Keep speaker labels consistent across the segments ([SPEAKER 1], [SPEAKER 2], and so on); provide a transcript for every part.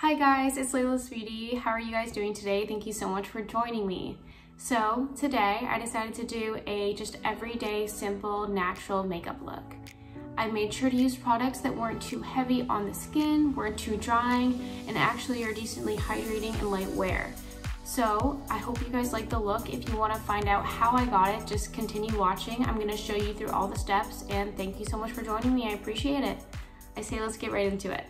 [SPEAKER 1] Hi guys, it's Leila's Beauty. How are you guys doing today? Thank you so much for joining me. So today I decided to do a just everyday simple natural makeup look. I made sure to use products that weren't too heavy on the skin, weren't too drying, and actually are decently hydrating and light wear. So I hope you guys like the look. If you wanna find out how I got it, just continue watching. I'm gonna show you through all the steps and thank you so much for joining me. I appreciate it. I say let's get right into it.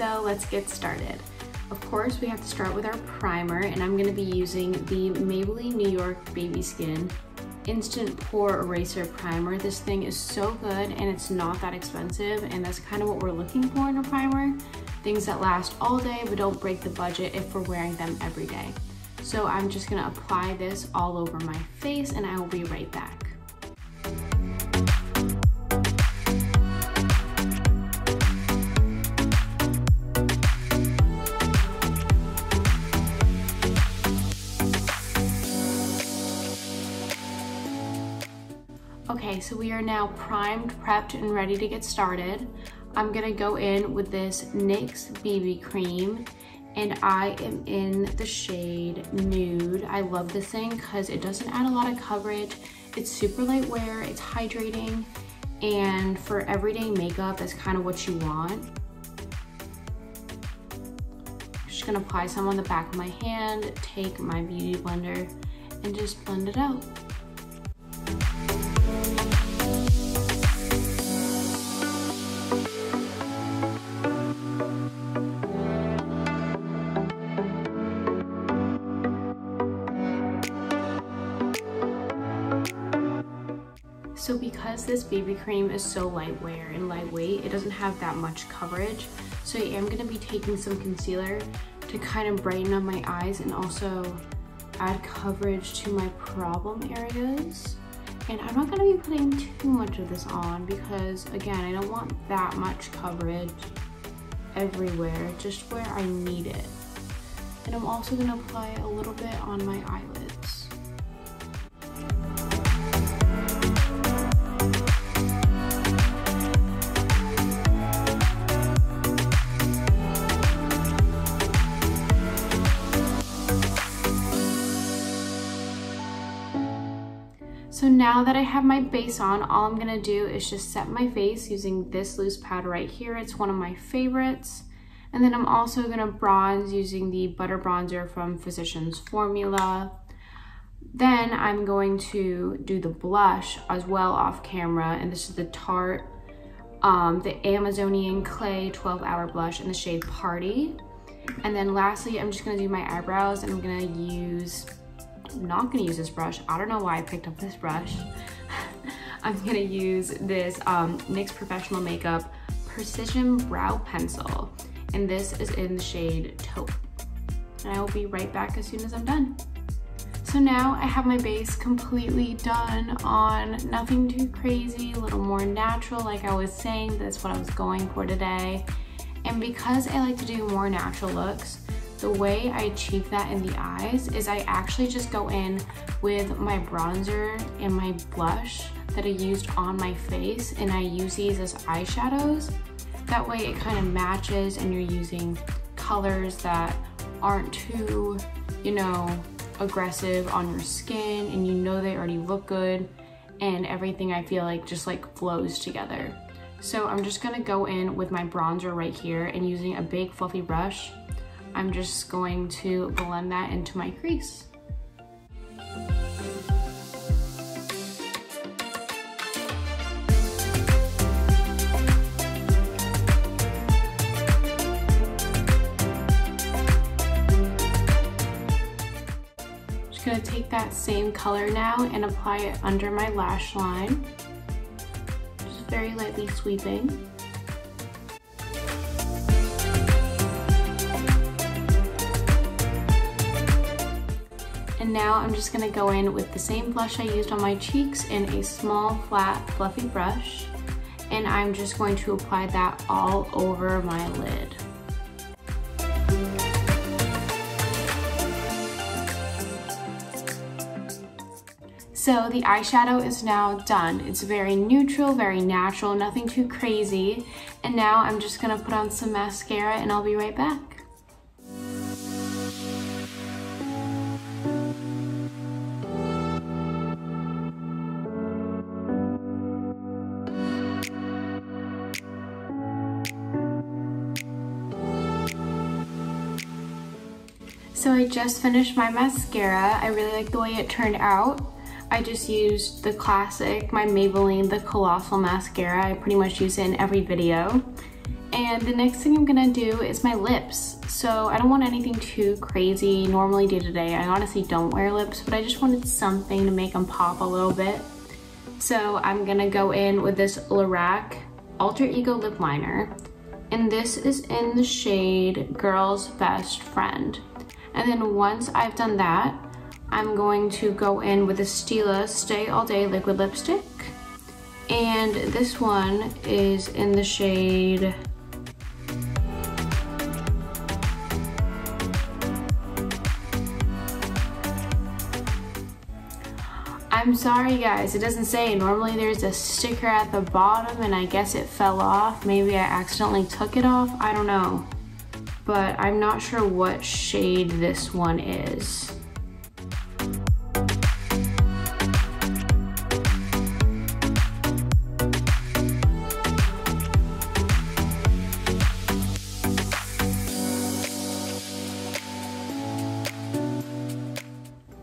[SPEAKER 1] So let's get started. Of course, we have to start with our primer and I'm gonna be using the Maybelline New York Baby Skin Instant Pore Eraser Primer. This thing is so good and it's not that expensive and that's kind of what we're looking for in a primer. Things that last all day but don't break the budget if we're wearing them every day. So I'm just gonna apply this all over my face and I will be right back. So we are now primed, prepped, and ready to get started. I'm gonna go in with this NYX BB cream and I am in the shade Nude. I love this thing because it doesn't add a lot of coverage. It's super light wear, it's hydrating, and for everyday makeup, that's kind of what you want. I'm Just gonna apply some on the back of my hand, take my beauty blender, and just blend it out. So because this BB cream is so lightweight and lightweight, it doesn't have that much coverage. So I am gonna be taking some concealer to kind of brighten up my eyes and also add coverage to my problem areas. And I'm not gonna be putting too much of this on because again, I don't want that much coverage everywhere, just where I need it. And I'm also gonna apply a little bit on my eyelids. So now that I have my base on, all I'm gonna do is just set my face using this loose powder right here. It's one of my favorites. And then I'm also gonna bronze using the Butter Bronzer from Physicians Formula. Then I'm going to do the blush as well off camera. And this is the Tarte, um, the Amazonian Clay 12 Hour Blush in the shade Party. And then lastly, I'm just gonna do my eyebrows and I'm gonna use not gonna use this brush. I don't know why I picked up this brush. I'm gonna use this um, NYX Professional Makeup Precision Brow Pencil. And this is in the shade Taupe. And I will be right back as soon as I'm done. So now I have my base completely done on nothing too crazy, a little more natural like I was saying, that's what I was going for today. And because I like to do more natural looks, the way I achieve that in the eyes is I actually just go in with my bronzer and my blush that I used on my face and I use these as eyeshadows. That way it kind of matches and you're using colors that aren't too, you know, aggressive on your skin and you know they already look good and everything I feel like just like flows together. So I'm just gonna go in with my bronzer right here and using a big fluffy brush I'm just going to blend that into my crease. Just gonna take that same color now and apply it under my lash line. Just very lightly sweeping. now I'm just gonna go in with the same blush I used on my cheeks in a small, flat, fluffy brush. And I'm just going to apply that all over my lid. So the eyeshadow is now done. It's very neutral, very natural, nothing too crazy. And now I'm just gonna put on some mascara and I'll be right back. So I just finished my mascara. I really like the way it turned out. I just used the classic, my Maybelline, the Colossal Mascara. I pretty much use it in every video. And the next thing I'm gonna do is my lips. So I don't want anything too crazy. Normally day to day, I honestly don't wear lips, but I just wanted something to make them pop a little bit. So I'm gonna go in with this Lorac Alter Ego Lip Liner. And this is in the shade Girl's Best Friend. And then once I've done that, I'm going to go in with a Stila Stay All Day Liquid Lipstick. And this one is in the shade I'm sorry guys, it doesn't say. Normally there's a sticker at the bottom and I guess it fell off. Maybe I accidentally took it off, I don't know but I'm not sure what shade this one is.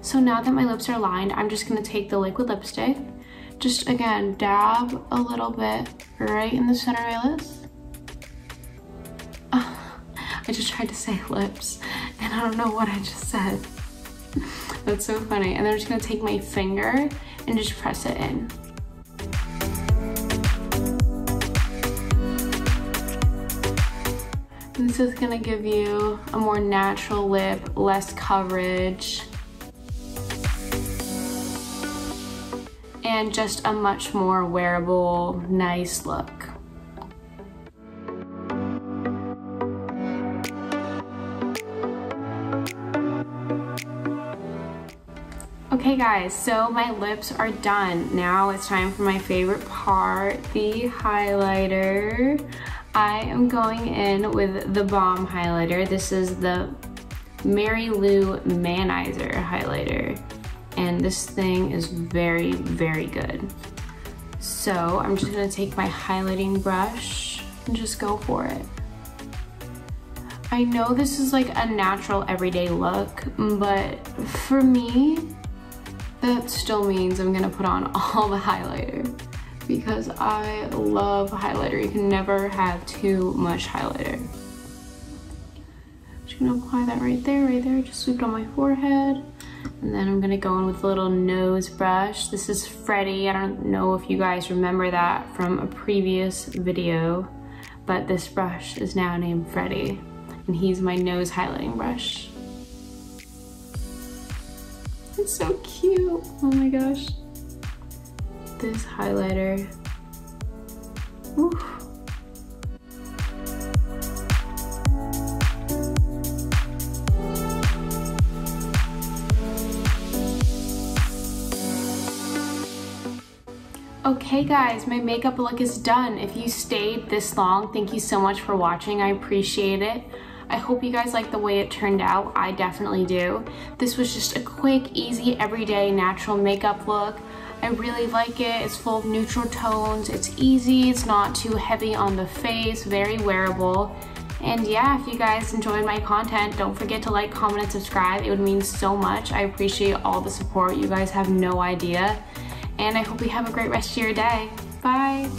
[SPEAKER 1] So now that my lips are lined, I'm just gonna take the liquid lipstick, just again, dab a little bit right in the center of my lips. I just tried to say lips and I don't know what I just said. That's so funny. And then I'm just gonna take my finger and just press it in. This is gonna give you a more natural lip, less coverage, and just a much more wearable, nice look. Okay guys, so my lips are done. Now it's time for my favorite part, the highlighter. I am going in with the Balm highlighter. This is the Mary Lou Manizer highlighter. And this thing is very, very good. So I'm just gonna take my highlighting brush and just go for it. I know this is like a natural everyday look, but for me, that still means I'm gonna put on all the highlighter because I love highlighter. You can never have too much highlighter. Just gonna apply that right there, right there, just sweep it on my forehead. And then I'm gonna go in with a little nose brush. This is Freddie. I don't know if you guys remember that from a previous video, but this brush is now named Freddie. And he's my nose highlighting brush. It's so cute. Oh my gosh. This highlighter. Oof. Okay guys, my makeup look is done. If you stayed this long, thank you so much for watching. I appreciate it. I hope you guys like the way it turned out. I definitely do. This was just a quick, easy, everyday, natural makeup look. I really like it. It's full of neutral tones. It's easy. It's not too heavy on the face. Very wearable. And yeah, if you guys enjoyed my content, don't forget to like, comment, and subscribe. It would mean so much. I appreciate all the support. You guys have no idea. And I hope you have a great rest of your day. Bye.